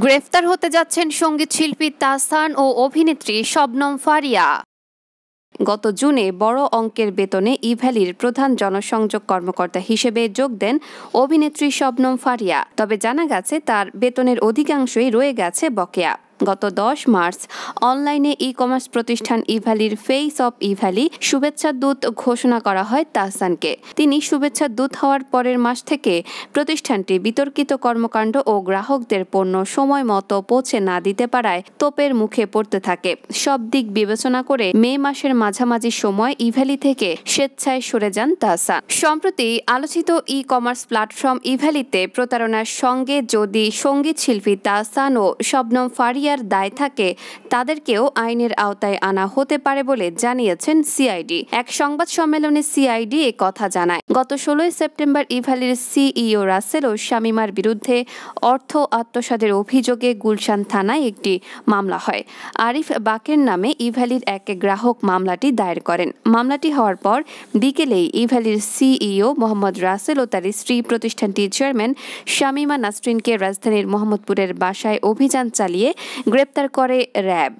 গ্রেফতার হতে যাচ্ছেন সংগীত শিল্পী তাসান ও অভিনেত্রী শবনম ফারিয়া। গত জুনে বড় অঙ্কের বেতনে ইভ্যালির প্রধান জনসংযোগ কর্মকর্তা হিসেবে যোগ দেন অভিনেত্রী শবনম ফারিয়া, তবে জানা গেছে তার বেতনের অধিকাংশই রয়ে গেছে বকেয়া। গত দশ মার্চ অনলাইনে ই কমার্স প্রতিষ্ঠান ইভ্যালির ফেস অব ইভ্যালি শুভেচ্ছা দূত ঘোষণা করা হয় তাহসানকে। তিনি শুভেচ্ছা দূত হওয়ার পরের মাস থেকে প্রতিষ্ঠানটি বিতর্কিত কর্মকাণ্ড ও গ্রাহকদের পণ্য সময় মতো পৌঁছে না দিতে পারায় তোপের মুখে পড়তে থাকে। সব দিক বিবেচনা করে মে মাসের মাঝামাঝি সময় ইভ্যালি থেকে স্বেচ্ছায় সরে যান তাহসান। সম্প্রতি আলোচিত ই কমার্স প্ল্যাটফর্ম ইভ্যালিতে প্রতারণার সঙ্গে যদি সংগীত শিল্পী তাহসান ও শবনম ফারিয়া মিডিয়ার দায় থাকে, তাদেরকেও আইনের আওতায় আনা হতে পারে বলে জানিয়েছেন সিআইডি। এক সংবাদ সম্মেলনে সিআইডি এ কথা জানায়, গত ষোলোই সেপ্টেম্বর ইভালির সিইও রাসেল ও শামিমার বিরুদ্ধে অর্থ আত্মসাদের অভিযোগে গুলশান থানায় একটি মামলা হয়। আরিফ বাকের নামে ইভ্যালির এক গ্রাহক মামলাটি দায়ের করেন। মামলাটি হওয়ার পর বিকেলেই ইভ্যালির সিইও মোহাম্মদ রাসেল ও তার স্ত্রী প্রতিষ্ঠানটির চেয়ারম্যান শামিমা নাসরিনকে রাজধানীর মোহাম্মদপুরের বাসায় অভিযান চালিয়ে গ্রেপ্তার করে র্যাব।